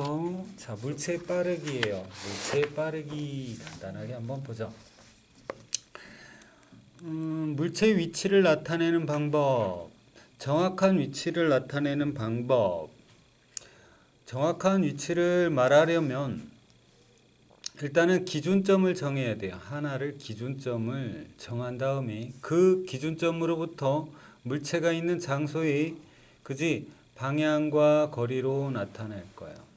어, 자, 물체 빠르기예요. 물체 빠르기 간단하게 한번 보죠. 음, 물체의 위치를 나타내는 방법. 정확한 위치를 나타내는 방법. 정확한 위치를 말하려면 일단은 기준점을 정해야 돼요. 하나를 기준점을 정한 다음에 그 기준점으로부터 물체가 있는 장소의 그지 방향과 거리로 나타낼 거예요.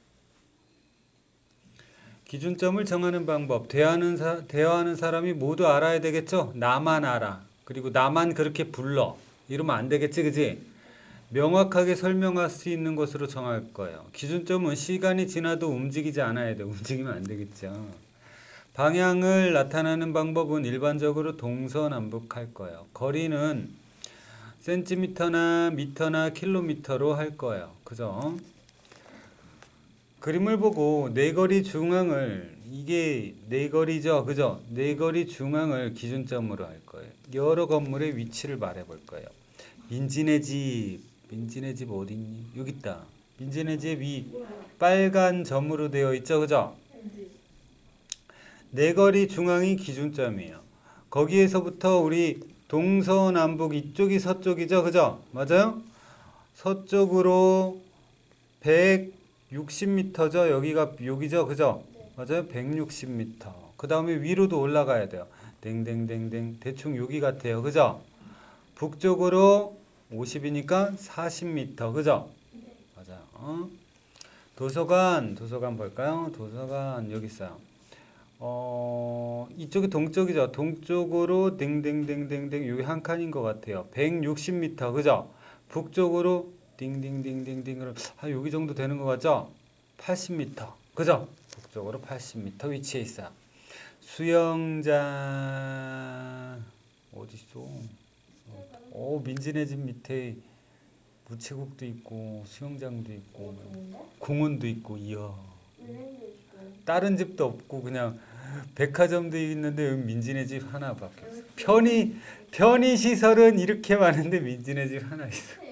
기준점을 정하는 방법. 대화하는, 사, 대화하는 사람이 모두 알아야 되겠죠? 나만 알아. 그리고 나만 그렇게 불러. 이러면 안 되겠지, 그지? 명확하게 설명할 수 있는 것으로 정할 거예요. 기준점은 시간이 지나도 움직이지 않아야 돼. 움직이면 안 되겠죠. 방향을 나타내는 방법은 일반적으로 동서남북 할 거예요. 거리는 센티미터나 미터나 킬로미터로 할 거예요. 그죠? 그림을 보고 네거리 중앙을 이게 네거리죠. 그죠? 네거리 중앙을 기준점으로 할 거예요. 여러 건물의 위치를 말해 볼 거예요. 민진의 집, 민진의 집 어디 있니? 여기 있다. 민진의 집위 빨간 점으로 되어 있죠. 그죠? 네거리 중앙이 기준점이에요. 거기에서부터 우리 동서남북 이쪽이 서쪽이죠. 그죠? 맞아요? 서쪽으로 100 60m죠. 여기가 여기죠. 그죠? 맞아요. 160m. 그 다음에 위로도 올라가야 돼요. 댕댕댕댕 대충 여기 같아요. 그죠? 북쪽으로 50이니까 40m. 그죠? 맞아요. 어? 도서관, 도서관 볼까요? 도서관 여기 있어요. 어, 이쪽이 동쪽이죠. 동쪽으로 댕댕댕댕댕 여기 한 칸인 것 같아요. 160m. 그죠? 북쪽으로 딩딩딩딩딩 그럼 한 여기 정도 되는 것 같죠? 80m 그죠? 북쪽으로 80m 위치에 있어 수영장 어디 있어? 오 민지네 집 밑에 우체국도 있고 수영장도 있고 공원도 있고 이야 다른 집도 없고 그냥 백화점도 있는데 민지네 집 하나밖에 없어 편의 편의 시설은 이렇게 많은데 민지네 집 하나 있어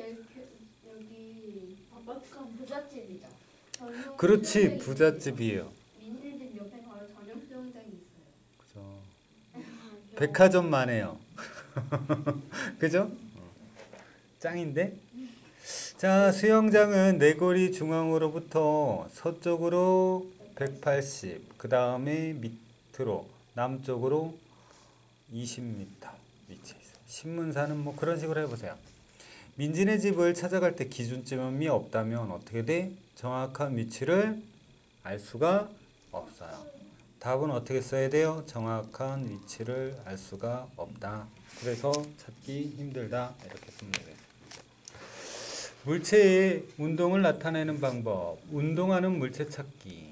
부잣집이죠. 전용 그렇지 부잣집이에요. 민지집 옆에 바로 전용 수영장이 있어요. 그죠. 백화점만 해요. 그죠? 어. 짱인데? 자, 수영장은 네거리 중앙으로부터 서쪽으로 180, 그 다음에 밑으로 남쪽으로 20m 위치해 있어요. 신문사는 뭐 그런 식으로 해보세요. 민진의 집을 찾아갈 때 기준점이 없다면 어떻게 돼? 정확한 위치를 알 수가 없어요. 답은 어떻게 써야 돼요? 정확한 위치를 알 수가 없다. 그래서 찾기 힘들다. 이렇게 되겠습니다. 물체의 운동을 나타내는 방법. 운동하는 물체 찾기.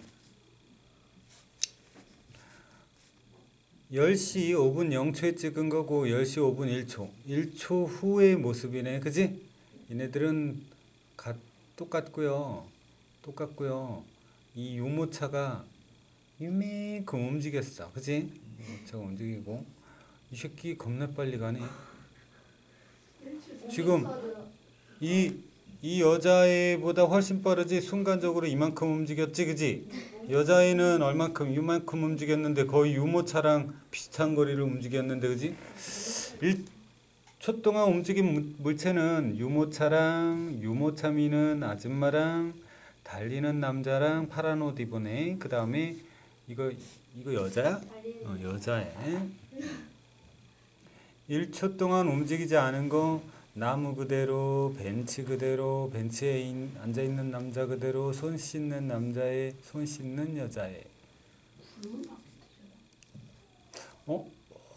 10시 5분 0초에 찍은 거고 10시 5분 1초. 1초 후의 모습이네. 그지? 얘네들은 가, 똑같고요. 똑같고요. 이 유모차가 이만큼 움직였어. 그지? 유모차가 움직이고 이 새끼 겁나 빨리 가네. 지금 이, 이 여자애보다 훨씬 빠르지 순간적으로 이만큼 움직였지 그지? 여자애는 얼만큼 이만큼 움직였는데 거의 유모차랑 비슷한 거리를 움직였는데 그지? 1초 동안 움직인 물- 물체는 유모차랑 유모차 미는 아줌마랑 달리는 남자랑 파란 옷 입은 애. 그 다음에 이거 이거 여자야? 어, 여자애. 1초 동안 움직이지 않은 거 나무 그대로 벤치 그대로 벤치에 인- 앉아 있는 남자 그대로 손 씻는 남자애 손 씻는 여자애. 어?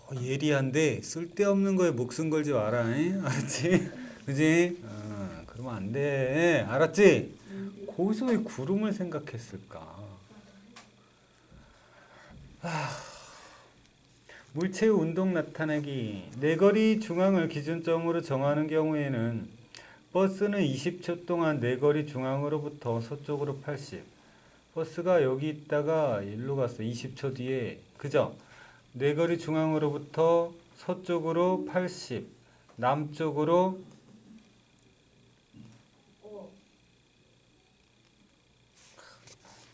어, 예리한데 쓸데없는 거에 목숨 걸지 마라. 잉? 알았지? 그지? 어, 그러면 안 돼. 알았지? 거기서 왜 구름을 생각했을까? 물체의 운동 나타내기. 네거리 중앙을 기준점으로 정하는 경우에는 버스는 20초 동안 네거리 중앙으로부터 서쪽으로 80. 버스가 여기 있다가 일로 갔어. 20초 뒤에. 그죠? 네거리 중앙으로부터 서쪽으로 80. 남쪽으로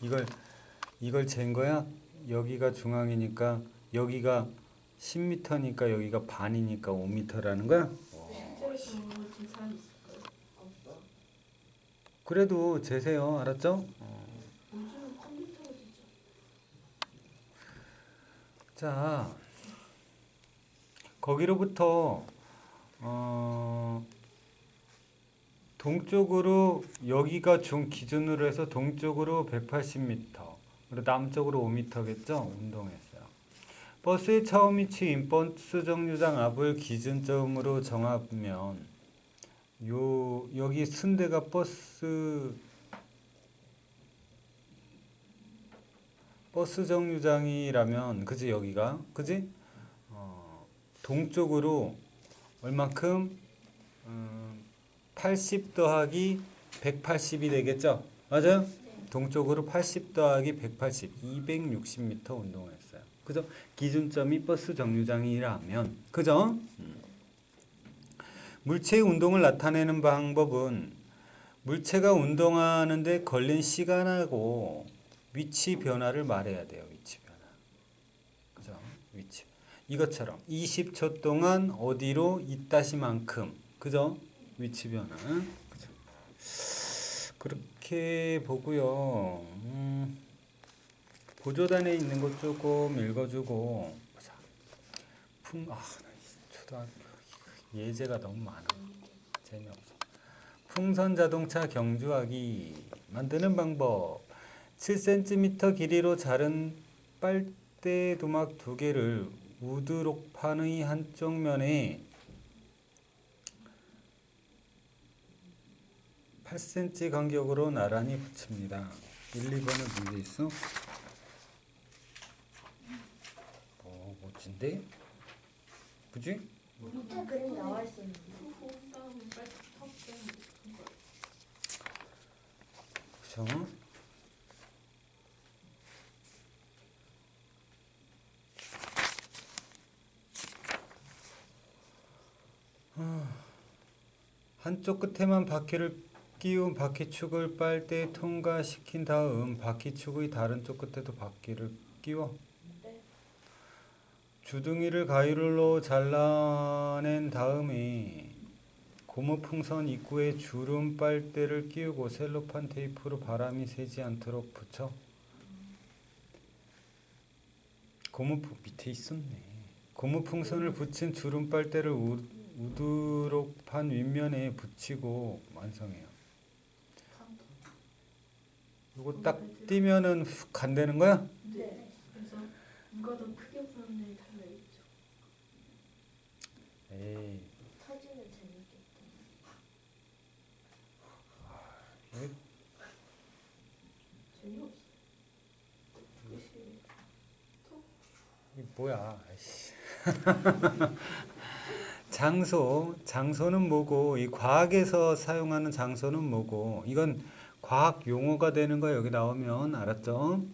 이걸 이걸 잰 거야? 여기가 중앙이니까 여기가 10m니까 여기가 반이니까 5m라는 거야? 그래도 재세요. 알았죠? 자, 거기로부터 어, 동쪽으로 여기가 중 기준으로 해서 동쪽으로 180m, 그리고 남쪽으로 5m겠죠? 운동했어요. 버스의 처음 위치 인 버스 정류장 앞을 기준점으로 정하면 요 여기 쓴 데가 버스 버스 정류장이라면 그지 여기가? 그지? 어, 동쪽으로 얼만큼? 음, 80 더하기 180이 되겠죠? 맞아요? 동쪽으로 80 더하기 180 260m 운동을 했어요 그죠 기준점이 버스 정류장이라면 그죠 음. 물체의 운동을 나타내는 방법은 물체가 운동하는데 걸린 시간하고 위치 변화를 말해야 돼요. 위치 변화. 그죠? 위치. 이것처럼 20초 동안 어디로 이따시만큼. 그죠? 위치 변화. 그죠? 그렇게 보고요. 음, 보조단에 있는 것 조금 읽어주고 보자. 풍, 아, 초등학교 예제가 너무 많아. 재미없어. 풍선 자동차 경주하기 만드는 방법. 7cm 길이로 자른 빨대 도막 두 개를 우드록판의 한쪽 면에 8cm 간격으로 나란히 붙입니다. 1, 2번은 문제 있어? 어, 멋진데? 그지? 밑에 그림 나와 있었는데. 그죠? 아, 한쪽 끝에만 바퀴를 끼운 바퀴축을 빨대에 통과시킨 다음 바퀴축의 다른 쪽 끝에도 바퀴를 끼워 네. 주둥이를 가위로 잘라낸 다음에 고무풍선 입구에 주름 빨대를 끼우고 셀로판 테이프로 바람이 새지 않도록 붙여. 고무풍 밑에 있었네. 고무풍선을 붙인 주름 빨대를 우, 우드록판 윗면에 붙이고 완성해요. 이거 딱 띄면은 훅 간다는 거야? 네. 그래서 누가 더 크게 달려있죠. 에이, 사진은 재밌겠다. 왜 재미없어. 이 뭐야? 아이씨. 장소, 장소는 뭐고 이 과학에서 사용하는 장소는 뭐고 이건 과학 용어가 되는 거 여기 나오면 알았죠?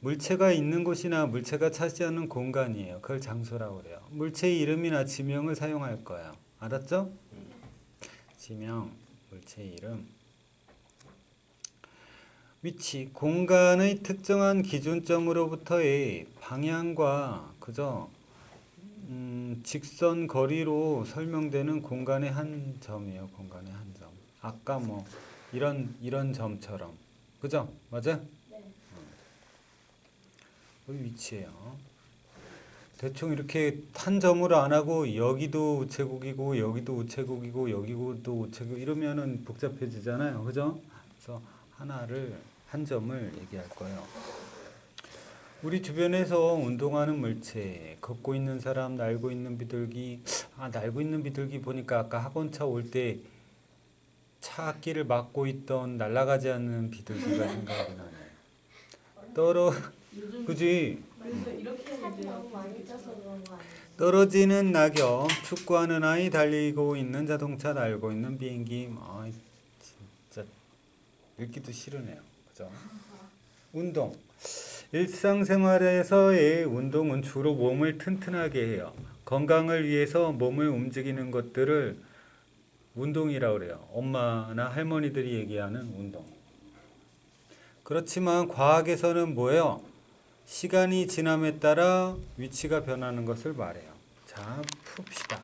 물체가 있는 곳이나 물체가 차지하는 공간이에요. 그걸 장소라고 그래요. 물체의 이름이나 지명을 사용할 거예요. 알았죠? 음. 지명, 물체의 이름. 위치, 공간의 특정한 기준점으로부터의 방향과 그죠? 음, 직선 거리로 설명되는 공간의 한 점이에요. 공간의 한 점. 아까 뭐 이런 이런 점처럼 그죠? 맞아? 네. 여기 위치예요. 대충 이렇게 한 점으로 안 하고 여기도 우체국이고 여기도 우체국이고 여기도 우체국 이러면은 복잡해지잖아요. 그죠? 그래서 하나를 한 점을 얘기할 거예요. 우리 주변에서 운동하는 물체, 걷고 있는 사람, 날고 있는 비둘기. 아, 날고 있는 비둘기 보니까 아까 학원차 올 때차 앞길을 막고 있던 날아가지 않는 비둘기가 생각이 나네. 떨어, 그지? 떨어지는 낙엽, 축구하는 아이, 달리고 있는 자동차, 날고 있는 비행기. 아, 진짜 읽기도 싫으네요. 그죠? 운동. 일상생활에서의 운동은 주로 몸을 튼튼하게 해요. 건강을 위해서 몸을 움직이는 것들을 운동이라고 그래요. 엄마나 할머니들이 얘기하는 운동. 그렇지만 과학에서는 뭐예요? 시간이 지남에 따라 위치가 변하는 것을 말해요. 자, 풉시다.